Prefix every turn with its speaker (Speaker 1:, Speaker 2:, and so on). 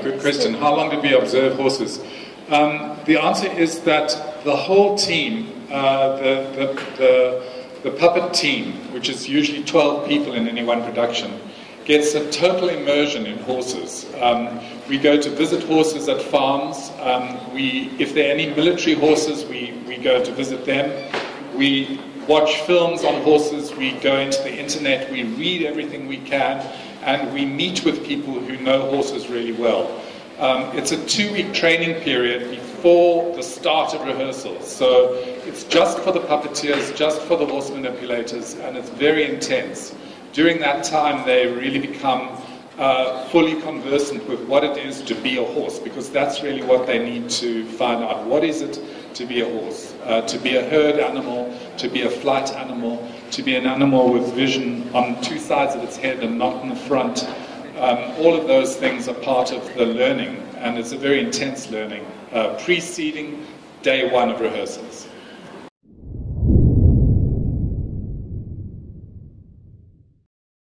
Speaker 1: good question. How long did we observe horses? Um, the answer is that the whole team, uh, the, the, the, the puppet team, which is usually 12 people in any one production, gets a total immersion in horses. Um, we go to visit horses at farms. Um, we, if there are any military horses, we, we go to visit them. We watch films on horses. We go into the internet. We read everything we can. And we meet with people who know horses really well. Um, it's a two-week training period before the start of rehearsals. So it's just for the puppeteers, just for the horse manipulators, and it's very intense during that time they really become uh, fully conversant with what it is to be a horse, because that's really what they need to find out. What is it to be a horse? Uh, to be a herd animal, to be a flight animal, to be an animal with vision on two sides of its head and not in the front. Um, all of those things are part of the learning, and it's a very intense learning, uh, preceding day one of rehearsals.